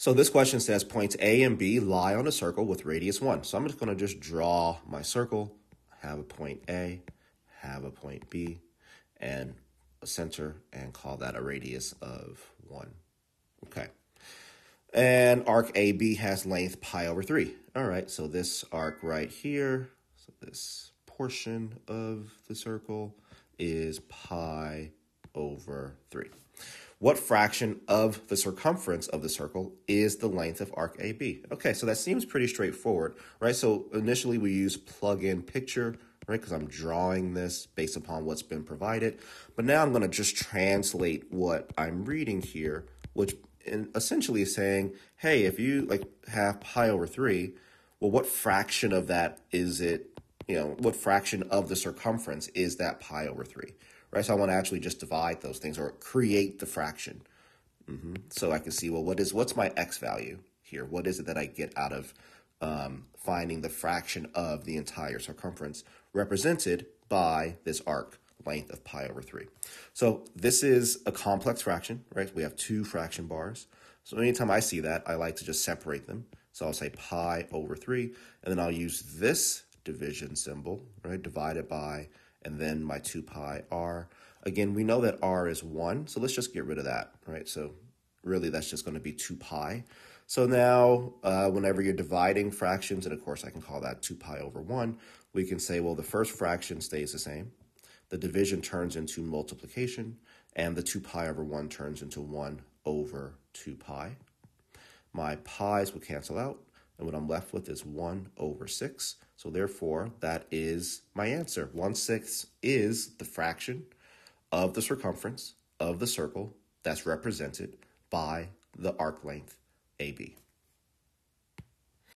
So this question says points A and B lie on a circle with radius 1. So I'm just going to just draw my circle, have a point A, have a point B, and a center, and call that a radius of 1. Okay. And arc AB has length pi over 3. All right, so this arc right here, so this portion of the circle is pi over 3. What fraction of the circumference of the circle is the length of arc AB? Okay, so that seems pretty straightforward, right? So initially we use plug-in picture, right? Because I'm drawing this based upon what's been provided. But now I'm going to just translate what I'm reading here, which essentially is saying, hey, if you like have pi over 3, well, what fraction of that is it, you know, what fraction of the circumference is that pi over 3? right? So I want to actually just divide those things or create the fraction. Mm-hmm. So I can see, well, what is what's my x value here? What is it that I get out of um, finding the fraction of the entire circumference represented by this arc length of pi over 3. So this is a complex fraction, right? We have two fraction bars. So anytime I see that, I like to just separate them. So I'll say pi over 3, and then I'll use this division symbol, right, divided by and then my 2 pi r. Again, we know that r is 1, so let's just get rid of that, right? So really that's just going to be 2 pi. So now uh, whenever you're dividing fractions, and of course I can call that 2 pi over 1, we can say, well, the first fraction stays the same. The division turns into multiplication, and the 2 pi over 1 turns into 1 over 2 pi. My pi's will cancel out, and what I'm left with is 1 over 6. So therefore, that is my answer. 1 sixth is the fraction of the circumference of the circle that's represented by the arc length AB.